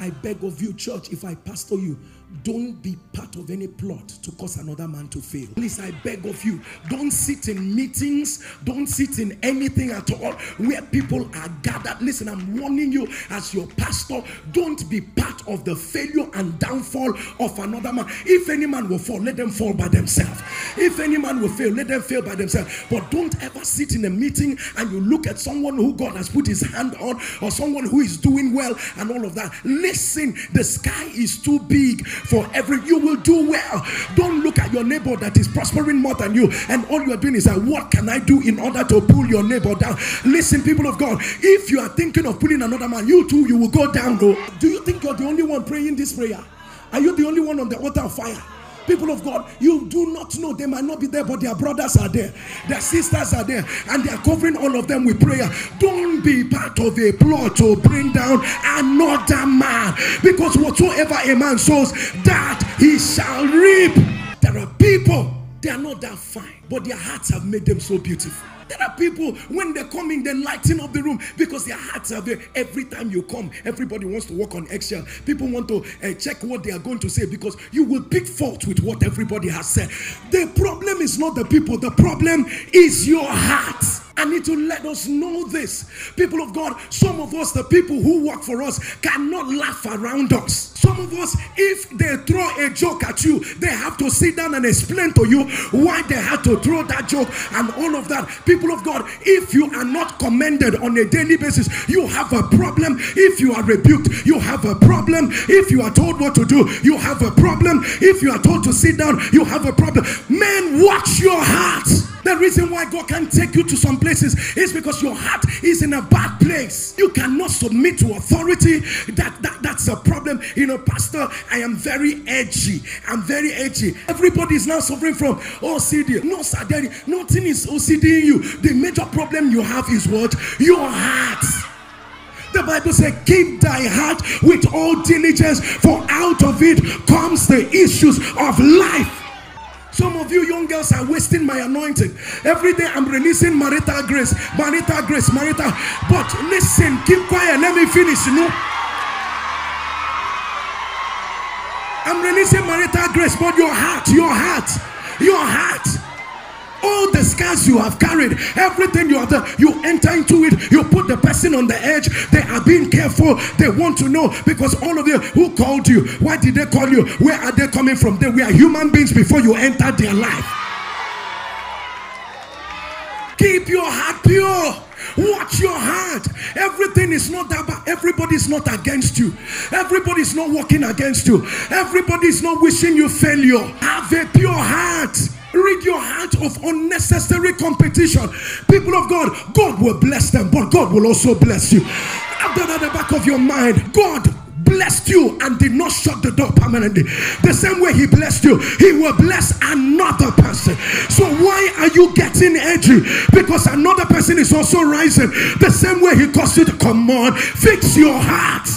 I beg of you, church, if I pastor you, don't be part of any plot to cause another man to fail. Please, I beg of you, don't sit in meetings, don't sit in anything at all where people are gathered. Listen, I'm warning you as your pastor, don't be part of the failure and downfall of another man. If any man will fall, let them fall by themselves. If any man will fail, let them fail by themselves. But don't ever sit in a meeting and you look at someone who God has put his hand on or someone who is doing well and all of that. Listen, the sky is too big for every you will do well. Don't look at your neighbor that is prospering more than you, and all you are doing is like, what can I do in order to pull your neighbor down? Listen, people of God, if you are thinking of pulling another man, you too, you will go down. Though. Do you think you're the only one praying this prayer? Are you the only one on the altar of fire? People of God, you do not know. They might not be there, but their brothers are there, their sisters are there, and they are covering all of them with prayer. Don't be part of a plot to bring down another man, because whatsoever a man sows, that he shall reap. There are people, they are not that fine, but their hearts have made them so beautiful. There are people when they come in, they lighten up the room because their hearts are there. Every time you come, everybody wants to walk on eggshell. People want to uh, check what they are going to say because you will pick fault with what everybody has said. The problem is not the people, the problem is your heart. I need to let us know this. People of God, some of us, the people who work for us, cannot laugh around us. Some of us, if they throw a joke at you, they have to sit down and explain to you why they had to throw that joke and all of that. People of God, if you are not commended on a daily basis, you have a problem. If you are rebuked, you have a problem. If you are told what to do, you have a problem. If you are told to sit down, you have a problem. Men, watch your heart. The reason why God can take you to some places is because your heart is in a bad place. You cannot submit to authority. That, that that's a problem. You know, Pastor, I am very edgy. I'm very edgy. Everybody is now suffering from OCD. No, sir, daddy, nothing is OCD in you. The major problem you have is what? Your heart. The Bible says, Keep thy heart with all diligence, for out of it comes the issues of life. Of you young girls are wasting my anointing. Every day I'm releasing marital grace, marital grace, marital. But listen, keep quiet. Let me finish. You know, I'm releasing marital grace, but your heart, your heart, your heart. All the scars you have carried, everything you have done, you enter into it, you put the person on the edge. They are being careful, they want to know because all of you who called you, why did they call you? Where are they coming from? They were human beings before you entered their life. Keep your heart pure. Watch your heart. Everything is not that bad. Everybody is not against you. Everybody is not working against you. Everybody is not wishing you failure. Have a pure heart. Of unnecessary competition. People of God, God will bless them, but God will also bless you. Have that at the back of your mind. God blessed you and did not shut the door permanently. The same way he blessed you, he will bless another person. So why are you getting edgy? Because another person is also rising. The same way he caused you to come on, fix your heart.